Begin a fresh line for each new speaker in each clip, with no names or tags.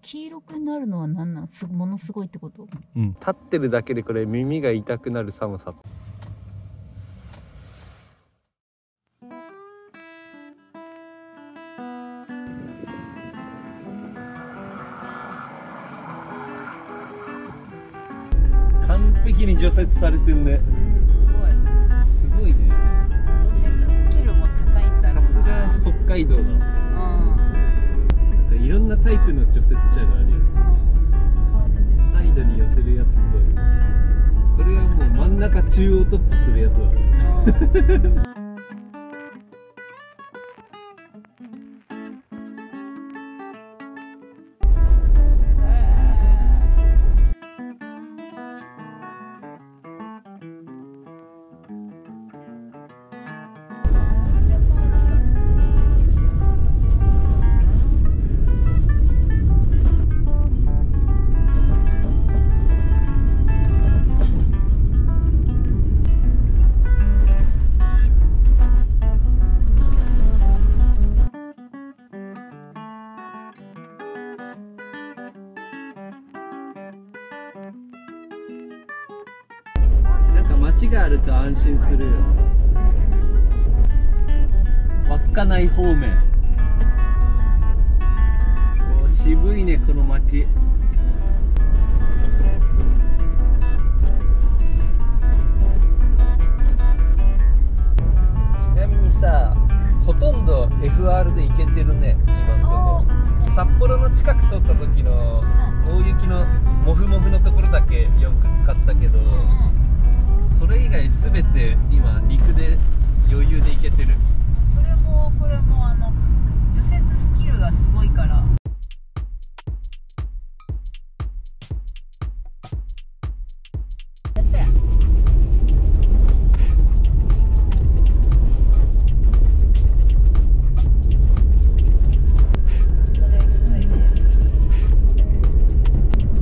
黄色くなるのは何なんすものすごいってこと
うん立ってるだけでこれ耳が痛くなる寒さ完璧に除雪されてんね。
すごい。
すごいね。
除雪スキルも高いんだろうな。
さすが北海道だいろんなタイプの除雪車があるよ。サイドに寄せるやつとこれはもう真ん中中央突破するやつだ安心するよ。稚内方面。お渋いねこの街。ちなみにさほとんど FR で行けてるね今のとこ札幌の近く通った時の大雪のモフモフのところだけ4区使ったけどそれ以外全て今肉で余裕でいけてる。
それもこれもあの除雪スキルがすごいから。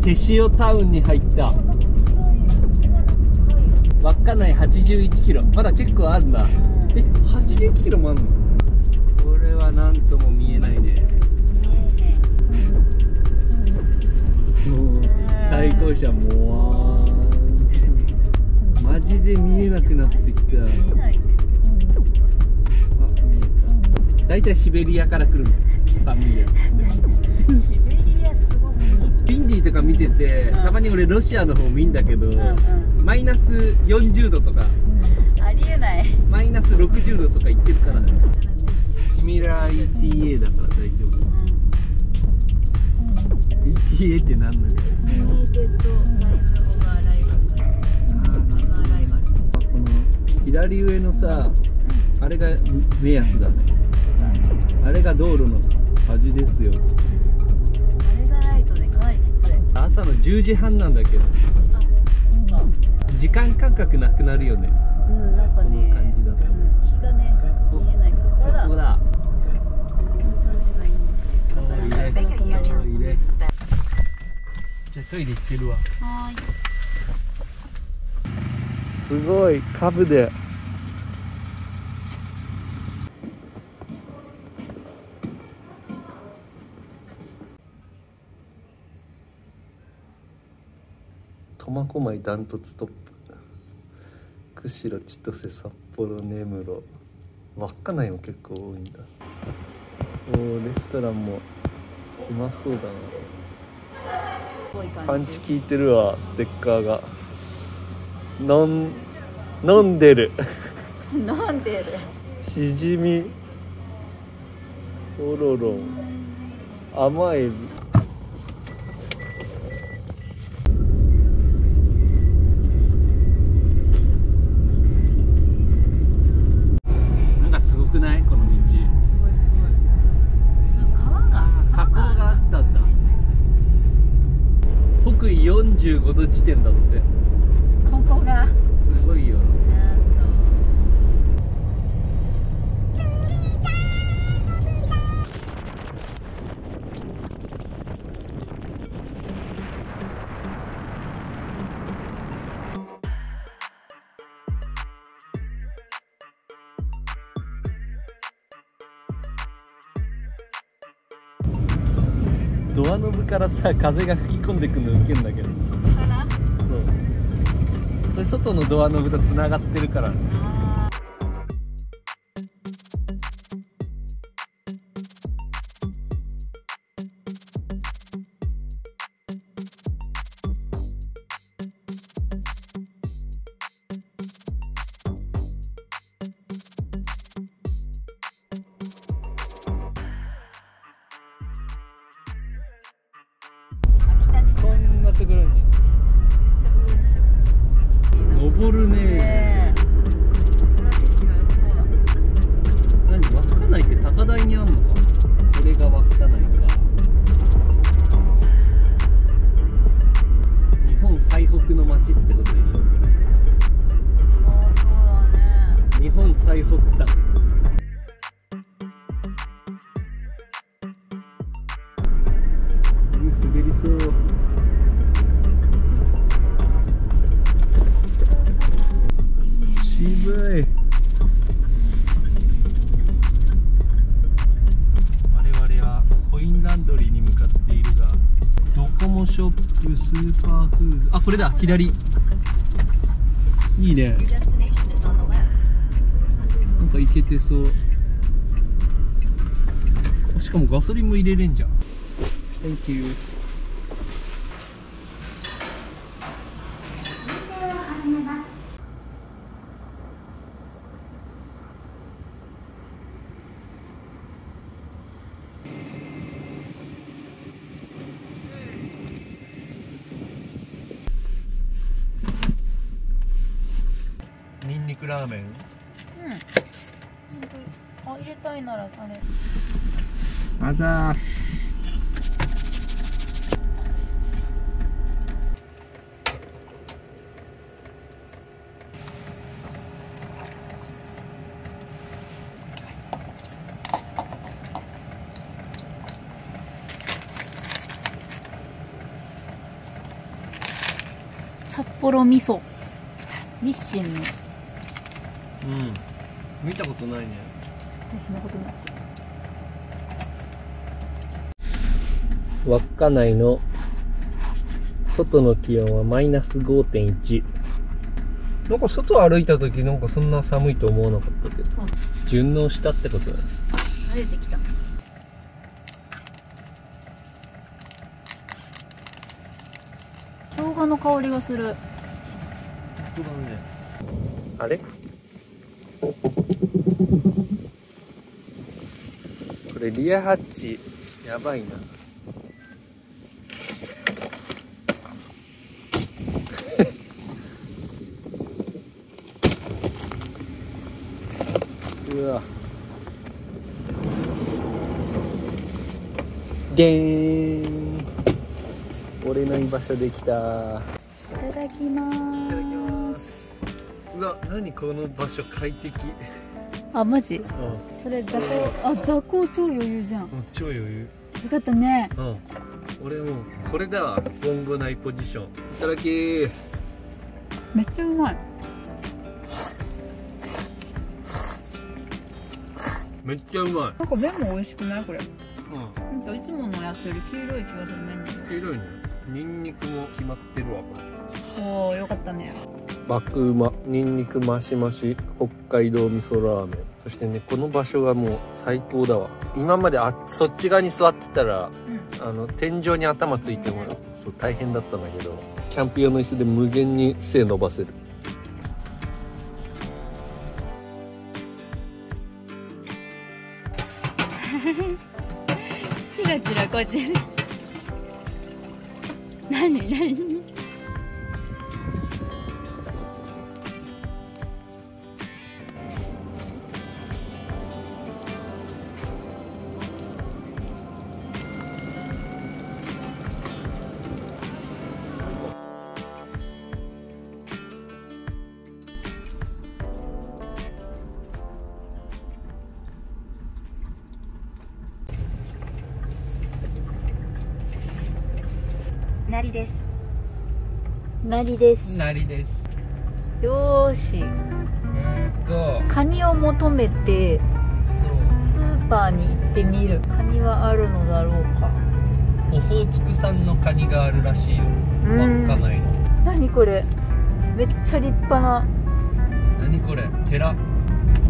手塩タウンに入った稚内81キロ。まだ結構あるな。え81キロもあんの？これは何とも見えないね。もう対向車もわー。んマジで見えなくなってきた。あ見えた。大体シベリアから来るの。寒いや
シベリア
ビンディとか見てて
うん。
たまに俺ロシアの方見んだけど、
うんうん。
マイナス40度とか。
ありえない。
マイナス60度とか言ってるからね。シミラー ETA だから大丈夫。ETA って何なの？
ニーデッドタイムオーバーライバルタイムアライバル
この左上のさあれが目安だねあれが道路の味ですよ朝の10時半なんだけど時間感覚なくなるよね。
うんなんかね
この感じだと。
うん日がね見えない。ここだ。
ここだ。じゃあトイレ行ってるわ。
はーい。
すごい株で苫小牧ダントツトップ釧路千歳札幌根室稚内も結構多いんだ。おーレストランもうまそうだな。パンチ効いてるわステッカーが。飲ん飲んでる。
なんでる。
しじみ。おろろ甘エビ地点だって。
ここが。
すごいよドアノブからさ風が吹き込んでくるのウケんだけどさ。外のドアノブとつながってるから。ね滑りそう渋い。我々はコインランドリーに向かっているがドコモショップスーパーフーズ。あこれだ左。いいね.なんかいけてそう。しかもガソリンも入れれんじゃん Thank you
札幌味噌。日清の。
うん。見たことないね。
大変なことになってる
稚内の外の気温はマイナス5.1なんか外歩いた時なんかそんな寒いと思わなかったけど。
あ
順応したってことだね。
慣れてきた生姜の香りがする。
あれ？これリアハッチ。やばいな。うわ。でーん俺の居場所できた何この場所快適？
あマジ？
うん。
それ雑魚あ雑魚超余裕じゃん。よ
うん超余裕。
かったね。
うん。俺もうこれだわ今後ないポジション。いただき
めっちゃうまい。
めっちゃうま
なんか麺も美味しくない？これ。
いうん。
いつものやつより黄色い気がする麺に。
黄色いね。ニンニクも決まってるわこれ。
おおよかったね
爆うまニンニクマシマシ北海道味噌ラーメン。そしてねこの場所がもう最高だわ。今まであそっち側に座ってたら
うん。
あの天井に頭ついてもそう大変だったんだけどキャンプ用の椅子で無限に背伸ばせる。
キラキラこうやって何何？
なりです。
なりです。
なりです。
よーし。
うんと。
カニを求めて
そう。
スーパーに行ってみる。カニはあるのだろうか。
オホーツク産のカニがあるらしいよ。
うん。
稚内の。
何これ。めっちゃ立派な。
何これ。寺？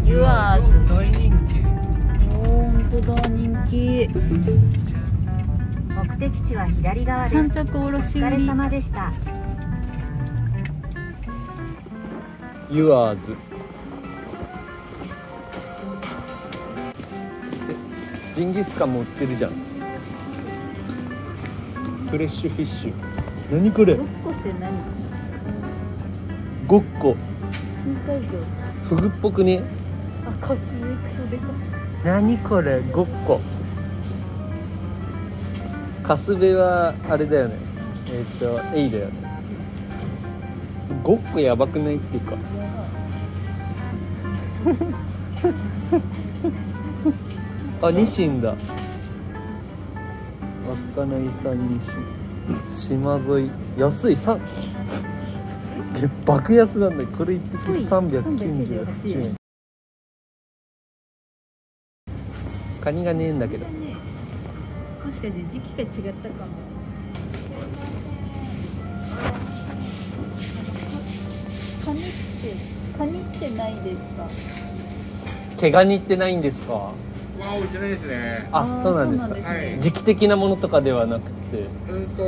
ユアーズ。
大人気。
ほんとだ人気
目的地は左側です。
三着おろ
お
し売り
疲れ様でした。
ユアーズえジンギスカンも売ってるじゃん。フレッシュフィッシュ。何これ？
ごっこって何？
ごっこ。
深海魚
フグっぽくね？
あカスミクソでか
何これ？ごっこカスベはあれだよね。えっ、とエイだよね。ごっこやばくないっていうか。あニシンだ。稚内産ニシン。島沿い。安い。さえ爆安なんだよ。これ一匹398円。カニがねえんだけど。
ねもしかして時期が違ったかも。カニってカニってないですか？
毛ガニってないんですか？
まあ置いてないですね。
あそうなんですか。
そう
はい。
時期的なものとかではなくて。
うんと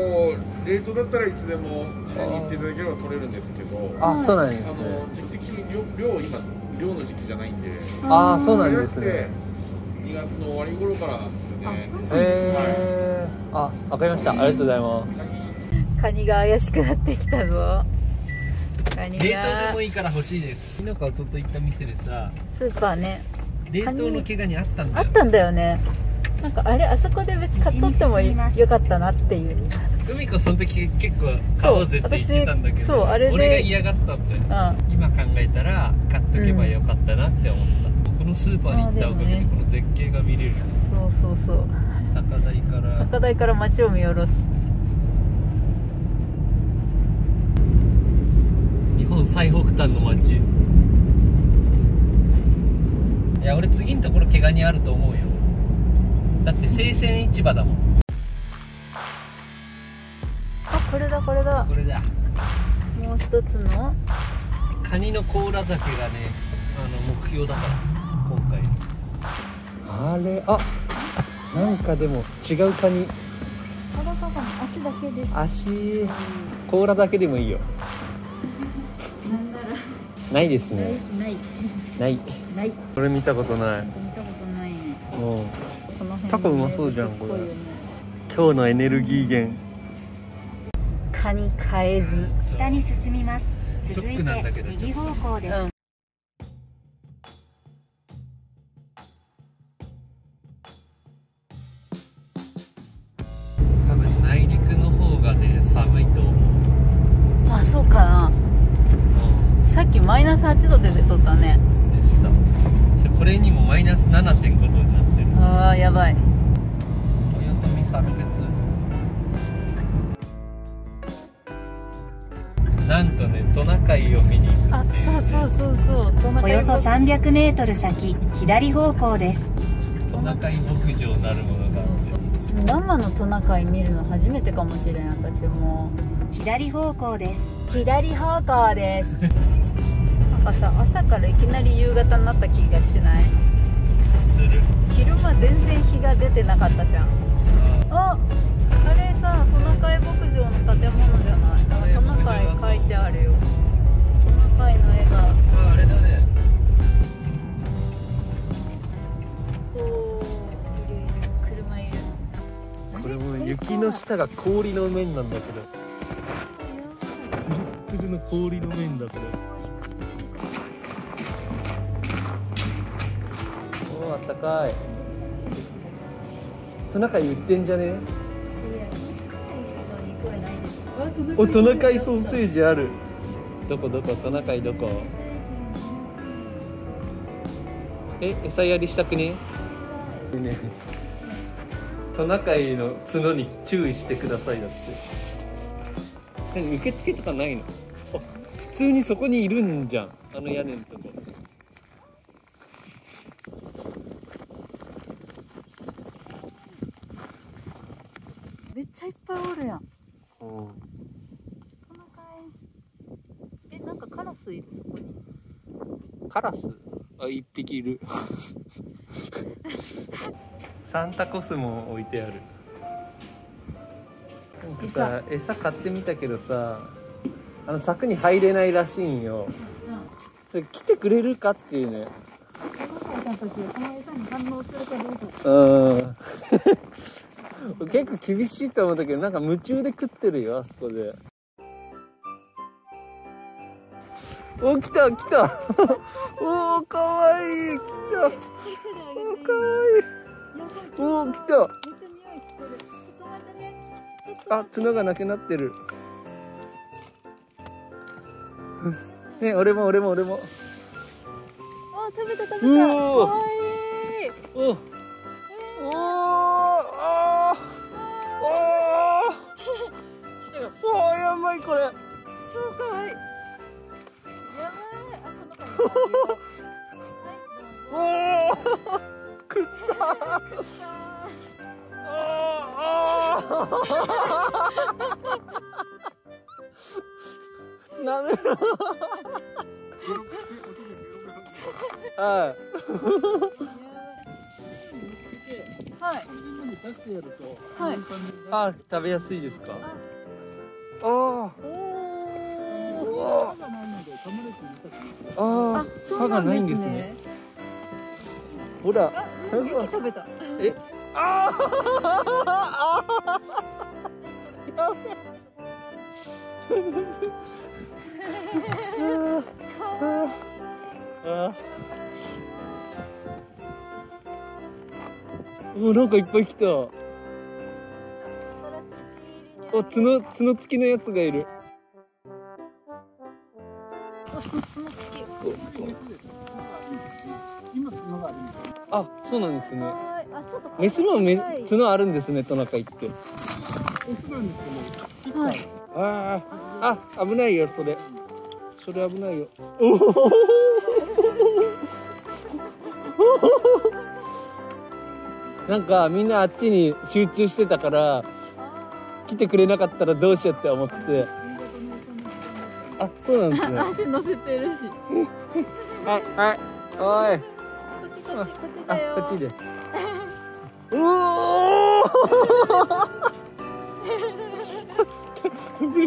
冷凍だったらいつでも試合に行っていただければ取れるんですけどあ
あそうなんですね。
の時期的に量量今量の時期じゃないんで。
ああそうなんですね。
2月の終わり頃からなんですよね
あそうなんですね。
へえあわかりました。ありがとうございます。
カニが怪しくなってきたぞ。カニ
冷凍で
が
もいいから欲しいです。昨日か一昨日行った店でさ
スーパーね。
冷凍の毛ガニあったんだよ。
あったんだよね。なんかあれあそこで別に買っとってもいよかったなっていう。
海子その時結構買おうぜって言ってたんだけど
あれで。
俺が嫌がったんだよ。
うん。
今考えたら買っとけばよかったなって思った、このスーパーに行ったおかげでこの絶景が見れる
そうそうそう。
高台から。
高台から街を見下ろす。
日本最北端の町いや俺次のところ毛ガニあると思うよ。だって生鮮市場だもん。
あこれだこれだ。
これだ。
もう一つの。
カニの甲羅酒がねあの目標だから今回。あれあなんかでも違うカニ
裸が足だけで。す
足甲羅だけでもいいよ。
なんなら。
ないですね。
ない。
ない。
ない。
これ見たことない。
見たことないね。
もう
この辺
タコうまそうじゃんこれ。今日のエネルギー源。
カニ変えず。
北に進みます。続いて右方向です、
うんナス8度で出とったね。
でした。これにもマイナス7.5度になってる。
あーやばい。
豊臣猿別。なんとねトナカイを見に行く
あ
っていう、ね、
そうそうそうそう。
およそ300メートル先左方向です。
トナカイ牧場なるものがあって。
生のトナカイ見るの初めてかもしれん私も。
左方向です。
左方向です かさ朝からいきなり夕方になった気がしない。
する。
昼間全然日が出てなかったじゃん。ああれさトナカイ牧場の建物じゃない？トナカイ書いてあるよ。トナカイの絵が。
ああれだね。
こういるいる車いる。
これも雪の下が氷の面なんだけど。ツルッツルの氷の面だこれったかい。トナカイ売ってんじゃね？おトナカイソーセージある。どこどこ？トナカイどこ？え餌やりしたくね？ね。トナカイの角に注意してくださいだって。何受付とかないの？あ普通にそこにいるんじゃん。あの屋根のとこ
めっちゃいっぱいおるやん。
うん。
トナカイえなんかカラスいる？そこに。
カラス？あ一匹いる。サンタコスも置いてある。なんかさ餌？買ってみたけどさあの柵に入れないらしいんよ。それ来てくれるかっていうね。
う
ん結構厳しいと思うんだけどなんか夢中で食ってるよあそこで。お来た 来た。おーかわいい来た。おーかわいい。おー来た。あ角がなくなってる。ね俺も俺も俺も。
あ食べた食べた。かわいい。
お。おいこれ。
超かわい。いやばい。あこの子
お
はい
お食ったああなめろはい。
はい。
あ食べやすいですか？ああ
歯がない
んですね。ほら。
食べた。
え？あああおなんかいっぱい来たお角角付きのやつがいる。
あ
そうなんですね。メスもめ
はい。
角あるんですねトナカイって。
はい。
あああ危ないよそれ。それ危ないよ。お おなんかみんなあっちに集中してたから来てくれなかったらどうしようって思って。あそうなんですね。
足乗せてるし。
はいはい。おい。
こっちこっちこっち
あ
だよ。
こっちで。うおー。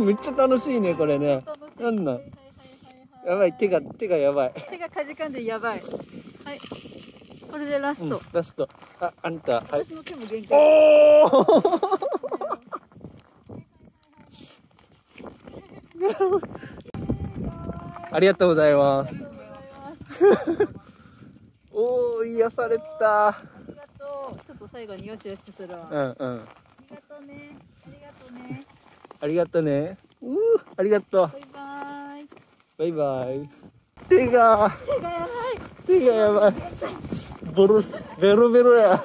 めっちゃ楽しいねこれね。なんなん？やばい手が手がやばい。
手がかじかんでやばい。はい。これでラス
うん
ト、
ラスト。ああんたはい。
私の手も限界
おお ありがとうございます。おお癒された。
ありがとう。ちょっと最後によしよしするわ、
うんうん。
ありがとうね。ありがとうね。
ありがとうね。ありがとう。
バイバイ。
バイバイ。手が。
手がやばい。
手がやばい。ボロベロベロや。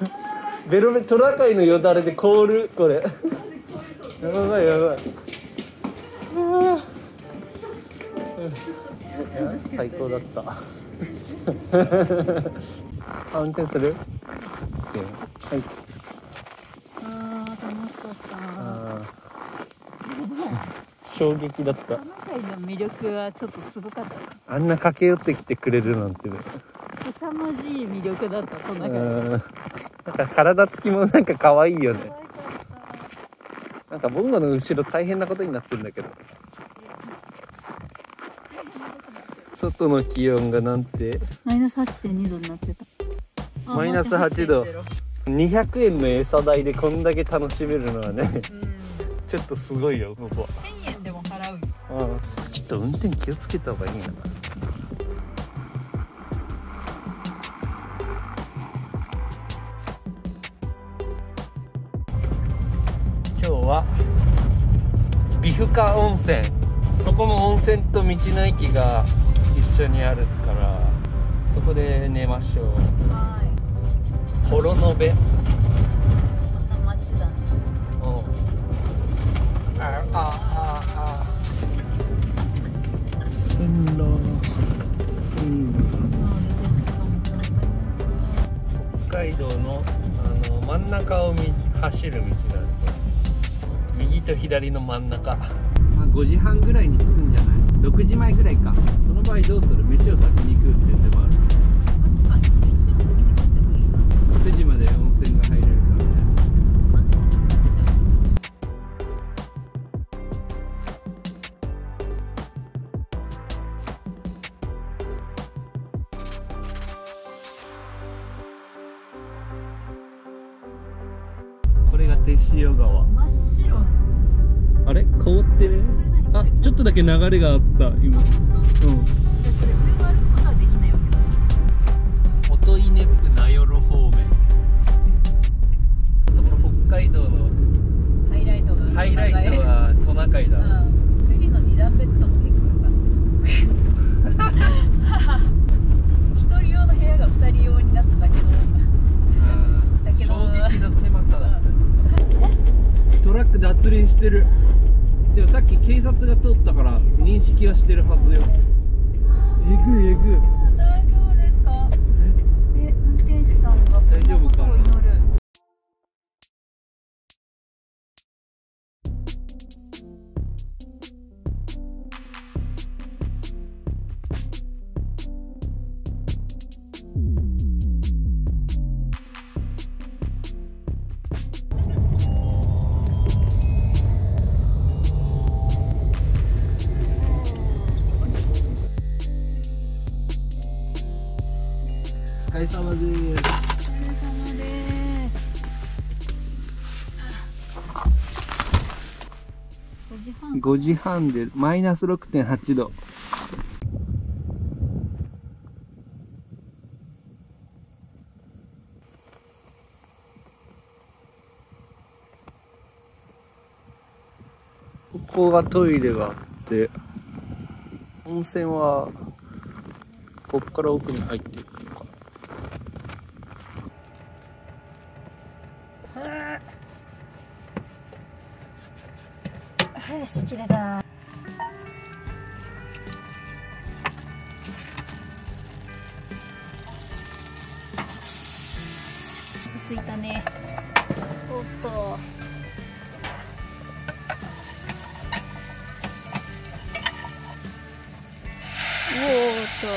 ベロベトラカイのよだれで凍る。これ。やばいやばいあー最高だった。あ運転する？はい。
あー楽しかった。
衝撃だった。
トナカイの魅力はちょっとすごかった。
あんな駆け寄ってきてくれるなんてね。
凄まじい魅力だったトナカイ
うん。なんか体つきもなんか可愛いよね。なんかボンゴの後ろ大変なことになってるんだけど外の気温がなんて。
マイナス8.2度になってた。あ
マイナス8度。200円の餌代でこんだけ楽しめるのはね。
うん。
ちょっとすごいよここ。
1000円でも払うよ。
うんちょっと運転気をつけた方がいいな。今日は美深温泉。そこも温泉と道の駅が一緒にあるからそこで寝ましょう。
はい。
幌延
こんな街だね。
うん。ああああ線路う。ん。北海道のあの真ん中をみ走る道なんですよ右と左の真ん中、まあ、5時半ぐらいに着くんじゃない？6時前ぐらいか場合どうする飯を先に行くっていう手もある。
確かに一緒の時に買ってもいいな
9時まで温泉が入れるからねこれが手塩川。
真っ白。
あれ？凍ってる？あちょっとだけ流れがあ
った5時半
でマイナス6.8度。ここがトイレがあって、温泉は、こっから奥に入っていく。のか
よし切れたすいたね。おっと。おーっと。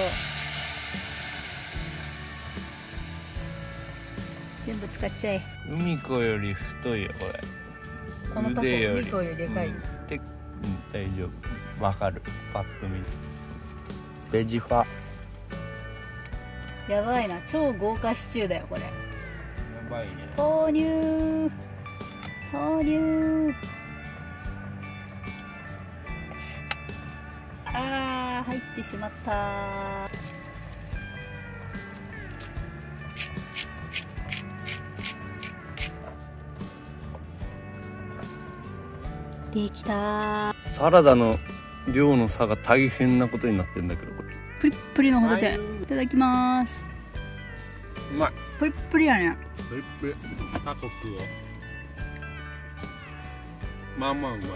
全部使っちゃえ。
海子より太いよこれ。
このタコ
腕より。
海子よりでかい。
うんでうん大丈夫。わかる。パッと見。ベジファ。や
やばいな。超豪華シチューだよこれ。
ばいね。
投入。投入。あー入ってしまった。できた
サラダの量の差が大変なことになってんだけどこれ。
プリップリのホタテい。ただきます。
うまい。
プリップリやね。
プリップリ。タコ食おう。まあまあうまい。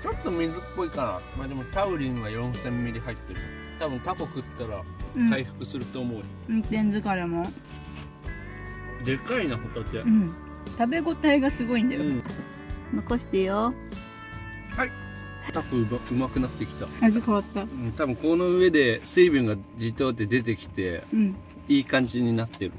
ちょっと水っぽいかな。まあでもタウリンは4000ミリ入ってる。多分タコ食ったら
うん。
回復すると思うよ、
運転疲れも。
でかいなホタテ。
うん。食べ応えがすごいんだよ、
うん。
残してよ
タコうまうまくなってきた。
味変わった。
うん多分この上で水分がじとって出てきて
うん。
いい感じになってる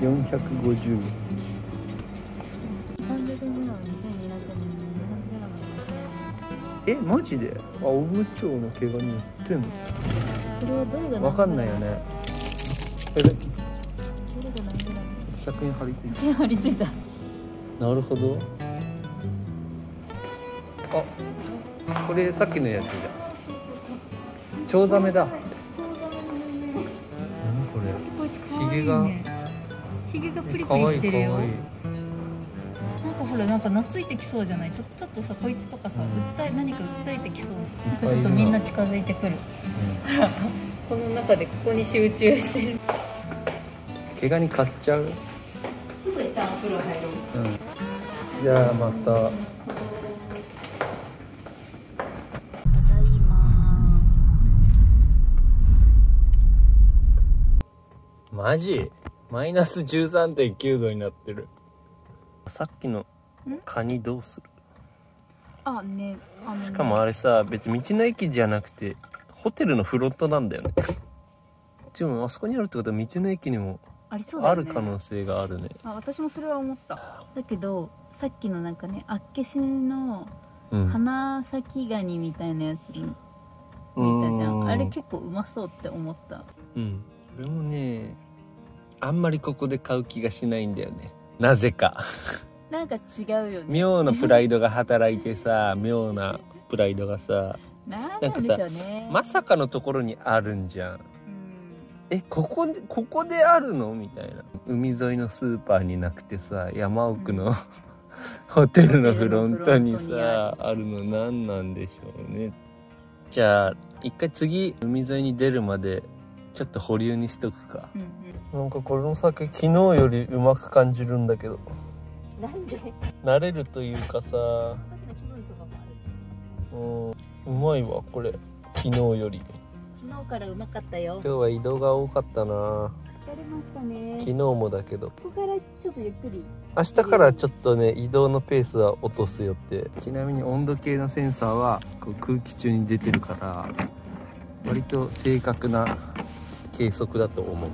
450
300グラム2200円
えマジで？あオブチョウの毛ガニ売ってんの？
これはどれが
わかんないよね。え
どれが何グラム
100円貼り付いて
手張り付いた。
なるほど。あこれさっきのやつじゃん。チョウザメだ。何これ？ヒゲが
ねヒゲがプリプリしてるよ。なんかほらなんか懐いてきそうじゃない？ちょちょっとさこいつとかさ訴え何か訴えてきそう。なんかちょっとみんな近づいてくる。この中でここに集中してる。
毛ガニ買っちゃう？
ちょっと一旦お風呂入ろう。
うん。じゃあまた。マジ？マイナス13.9度になってる。さっきのカニどうする？
あねあのね。
しかもあれさ別に道の駅じゃなくてホテルのフロントなんだよね。でもあそこにあるってことは道の駅にも
ありそうだよね。
ある可能性があるね。
あ私もそれは思った。だけどさっきのなんかねあっけしの
うん。
花咲ガニみたいなやつ見たじゃ
うん
ん。あれ結構うまそうって思った。
うん。俺もねあんまりここで買う気がしないんだよね。なぜか。
なんか違うよね。
妙なプライドが働いてさ妙なプライドがさ
なんなんでしょうね。
まさかのところにあるんじゃん。
うん。
えここでここであるのみたいな。海沿いのスーパーになくてさ山奥の、ホテルのフロントに
ホテルのフロントに
さあるの何なんでしょうね。じゃあ一回次海沿いに出るまでちょっと保留にしとくか。
うんうん。
なんかこの酒昨日よりうまく感じるんだけど。
なんで？
慣れるというかさ。うん。うまいわこれ。昨日より。
昨日からうまかったよ。
今日は移動が多かったな。
疲れましたね。
昨日もだけど。
ここからちょっとゆっくり。
明日からちょっとね移動のペースは落とす予定。ちなみに温度計のセンサーはこう空気中に出てるから割と正確な計測だと思う。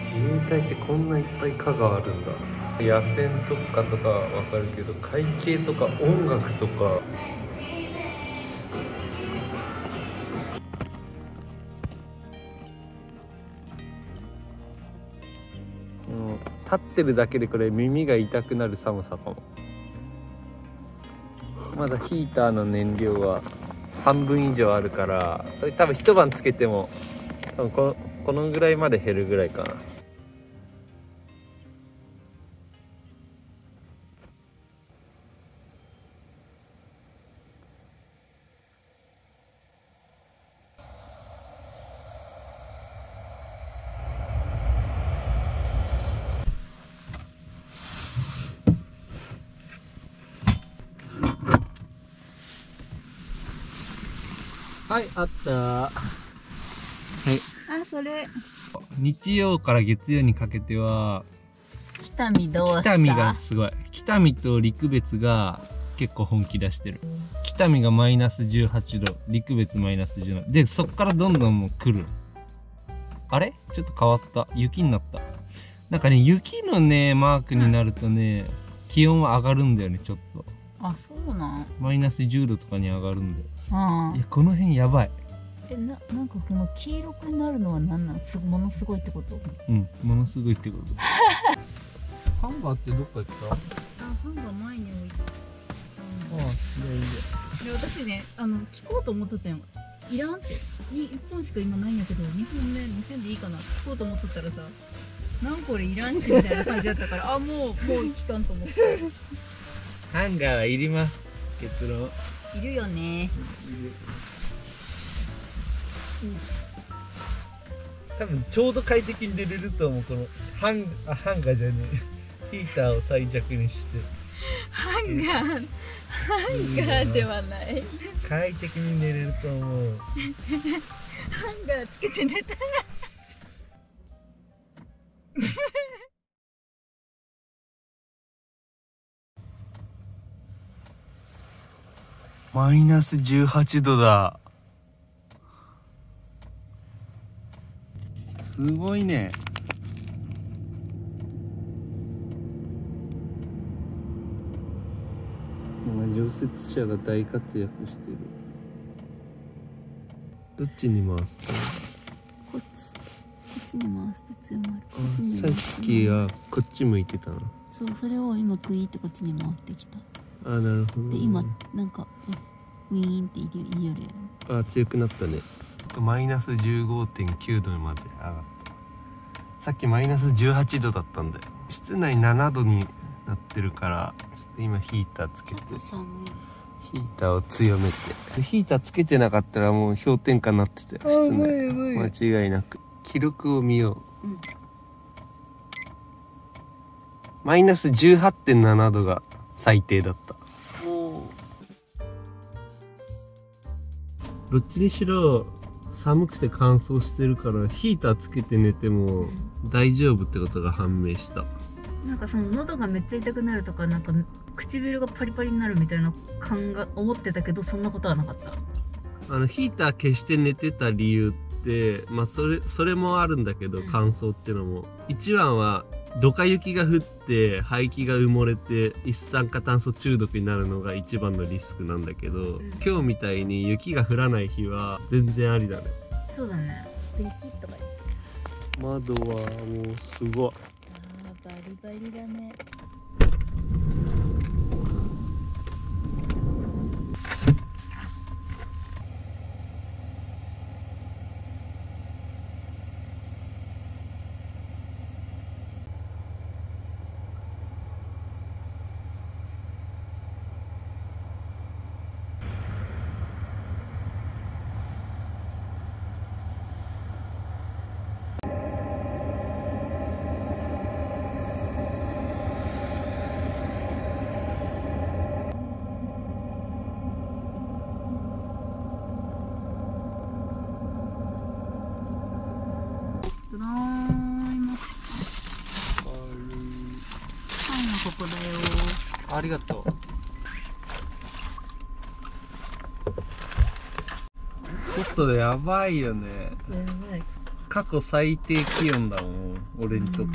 自衛隊ってこんないっぱい課があるんだ。野戦特化とかわかるけど会計とか音楽とかってるだけでこれ耳が痛くなる寒さかも。まだヒーターの燃料は半分以上あるからこれ多分一晩つけても多分このこのぐらいまで減るぐらいかな。はいあった。はい。
あそれ。
日曜から月曜にかけては
北見どうした？
北見がすごい。北見と陸別が結構本気出してる。北見がマイナス18度陸別マイナス17でそっからどんどんもう来る。あれ？ちょっと変わった。雪になった。なんかね雪のねマークになるとね、気温は上がるんだよねちょっと。
あそうなん。
マイナス10度とかに上がるんだよ
あ
いやこの辺やばい。
えななんかこの黄色くなるのは何なん？すものすごいってこと？
うんものすごいってこと。ハンガーってどっか行った？あ
あハンガー前に置いて
あいやいや。
で私ねあの聞こうと思ってたよ。いらんって。に1本しか今ないんやけど2本目2000でいいかな？聞こうと思っとったらさなんこれいらんしみたいな感じだったからあもうもう聞かんと思って。
ハンガーはいります。結論
いるよね。
多分ちょうど快適に出れると思う。このハンあハンガーじゃねえ。ヒーターを最弱にして。
ハンガー。ハンガーではない。
快適に寝れると思う。
ハンガーつけて寝たら
マイナス18度だ。すごいね。今除雪車が大活躍してる。どっちに回す
こっち。こっちに回すと強まる。こっちに
さっきはこっち向いてたな
そうそれを今クイーってこっちに回ってきた
あなるほど、
で今なんかウィーンって言いよるやろ
あ強くなったね。マイナス15.9度まで上がった。さっきマイナス18度だったんだよ室内7度になってるからちょっと今ヒーターつけて。
ちょっと寒い。
ヒーターを強めて。ヒーターつけてなかったらもう氷点下になってたよ室内。間違いなく。記録を見よう、
うん。
マイナス18.7度が最低だった。
お
どっちにしろ寒くて乾燥してるからヒーターつけて寝ても大丈夫ってことが判明した。
なんかその喉がめっちゃ痛くなるとかなんか唇がパリパリになるみたいな感が思ってたけどそんなことはなかった。
あのヒーター消して寝てた理由ってまあそれそれもあるんだけど
うん
乾燥ってのも。一番はドカ雪が降って排気が埋もれて一酸化炭素中毒になるのが一番のリスクなんだけど、
ん。
今日みたいに雪が降らない日は全然ありだね。
そうだね。ベキとか
窓はもうすごい。
あーバリバリだねただーいまはいのここだよ
ありがとう。外でやばいよね。
やばい。
過去最低気温だもん俺にとって、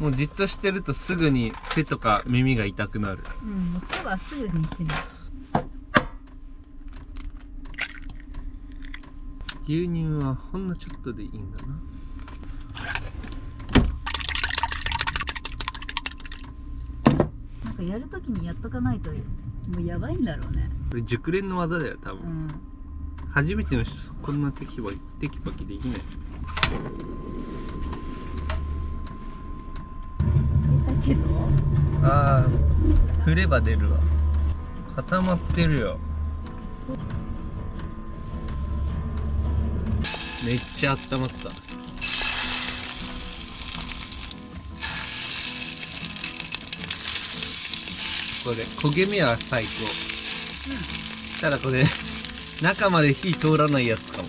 もうじっとしてるとすぐに手とか耳が痛くなる。
うん手はすぐに死ぬ。
牛乳はほんのちょっとでいいんだな
なんかやるときにやっとかないともうやばいんだろうね。
これ熟練の技だよ多分、
うん。
初めての人こんなテキパキテキパキできない。
だけど？
ああ振れば出るわ。固まってるよ。めっちゃ温まったこれ焦げ目は最高、ただこれ中まで火通らないやつかも。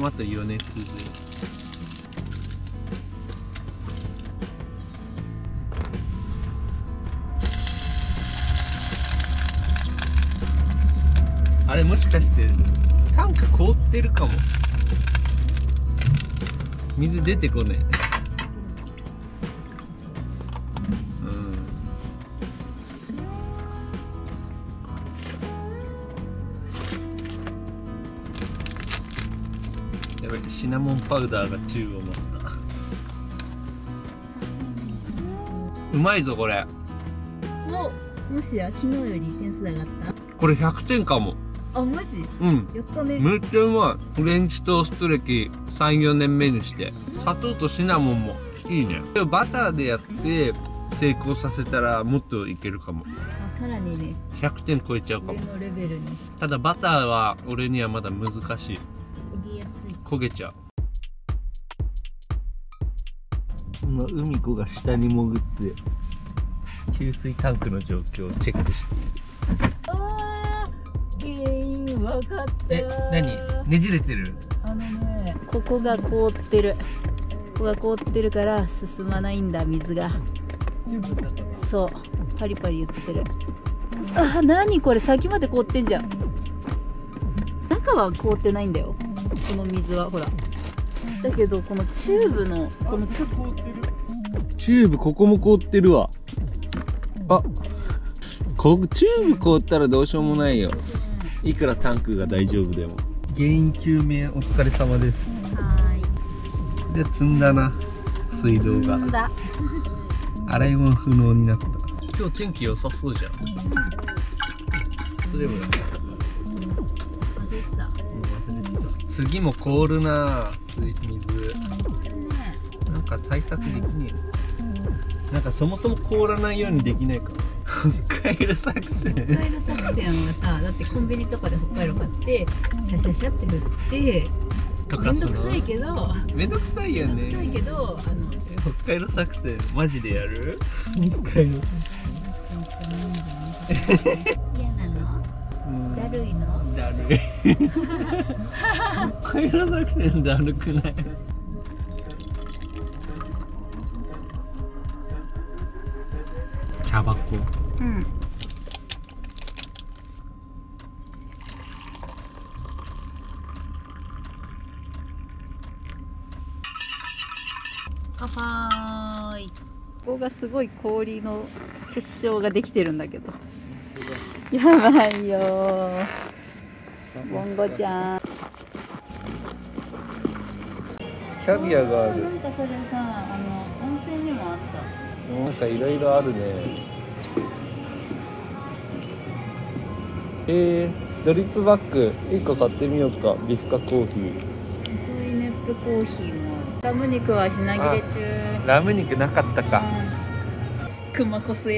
もうあと余熱で。あれもしかしてタンク凍ってるかも。水出てこねえシナモンパウダーが宙を舞ったうまいぞこれ。
おもしや昨日より点数上がっ
これ100点かも。
たあマジ？
うん。
やったね。
めっちゃうまい。フレンチトースト歴34年目にして。砂糖とシナモンも。いいね。でもバターでやって成功させたらもっといけるかも。
あさらにね。
100点超えちゃうか
上
も
のレベルに。
ただバターは俺にはまだ難しい
焦げ
ちゃう。今海子が下に潜って給水タンクの状況をチェックしている。
あー原因分かった。
え何？ねじれてる？
あのねここが凍ってる。ここが凍ってるから進まないんだ水が。そう。パリパリ言ってる。あ何これ？先まで凍ってんじゃん。中は凍ってないんだよこの水はほら。だけどこのチューブのこのちょっと
チューブここも凍ってるわ。あこチューブ凍ったらどうしようもないよ。いくらタンクが大丈夫でも。原因究明お疲れ様です。
は
で詰んだな。水道が。洗い物不能になった。今日天気良さそうじゃん。それもだ
あ
次も凍るな水なんか対策できねえな。んかそもそも凍らないようにできないか北海道作戦。
北海道作戦はさだってコンビニとかで北海道買ってシャシャシャって振ってめんどくさいけど。
めんどくさいよ
めんどくさい
ね
けどあの
北海道作戦マジでやる？北海道
嫌なの
うん
だるいの。
だるい。北海道作戦だるくない？茶箱。
うん乾杯。ここがすごい氷の結晶ができてるんだけどやばいよ。ボンゴちゃん。
キャビアがある。
なんかそれさあの温泉にもあった。
なんかいろいろあるね。えー、ドリップバッグ。1個買ってみようか。ビフカコーヒー。
トイネップコーヒーも。ラム肉は品切れ中。
ラム肉なかったか。
うん。クマコス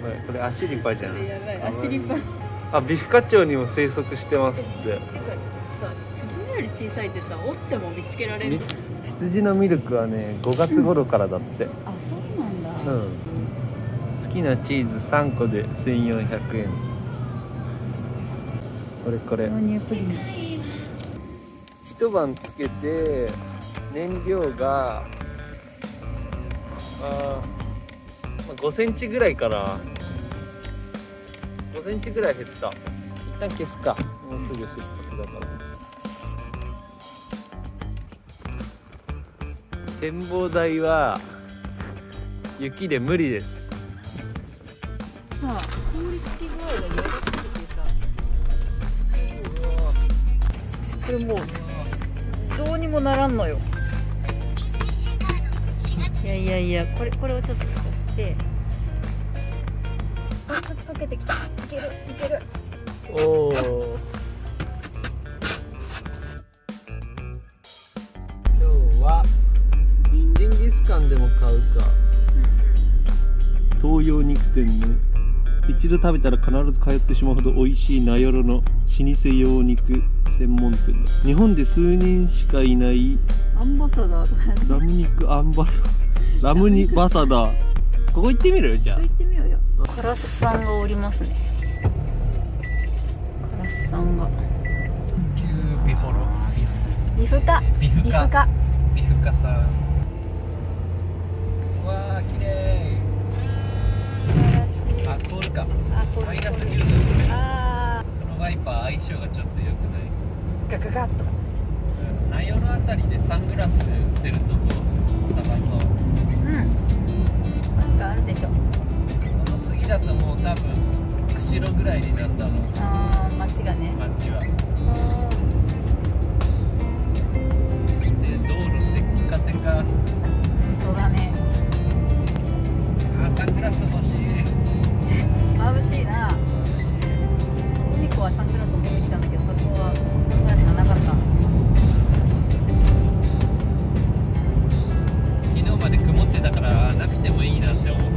エナが
やばい。これアシリパじゃん。
やばい。アシリパてか
あビフカ町にも生息してますって。
さスズメより小さいってさ折っても見つけられる
み羊のミルクはね5月頃からだって。
あそうなんだ、
うん。好きなチーズ3個で1400円。これこれ。
豆乳プリン？
一晩つけて燃料があー5センチぐらいかな。5センチぐらい減った。一旦消すか。もうすぐ出発だから。展望台は雪で無理です。
さあ氷つき具合がよろしくてさこれもうどうにもならんのよ。いやいやいやこれこれをちょっとて。あかかけてきた。いけるいける。
おお今日はジンギスカンでも買うか。東洋肉店ね一度食べたら必ず通ってしまうほど美味しい名寄の老舗洋肉。専門店。だ日本で数人しかいない。
アンバサダーと
ラム肉アンバサラムニバサダーここ行ってみる？じゃあ。
行ってみようよ。カラスさんがおりますね。カラスさんが。
ビホロ
リフカ。
ビフ
カ。
ビフカさん。わあ綺麗。
素晴らしい。
あ凍るか。
あこ
マイナス
こ
10度
あ
このワイパー相性がちょっと良くない。
ーガガガッと。
内容のあたりでサングラス売ってるとこ探そう。
うんあるでしょ。
その次だともう多分釧路ぐらいになったの。
ああ町がね。
町は。
そ
して道路テッカテカ。本
当だね。あ
サングラス欲しい。
眩しいな。お肉はサングラス持ってきたんだけどそこはサングラスがなかった。
ってだからなくてもいいなって思う。